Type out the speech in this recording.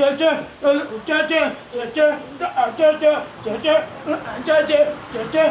姐姐，嗯，姐姐，姐姐，啊，姐姐，姐姐，姐姐，姐姐。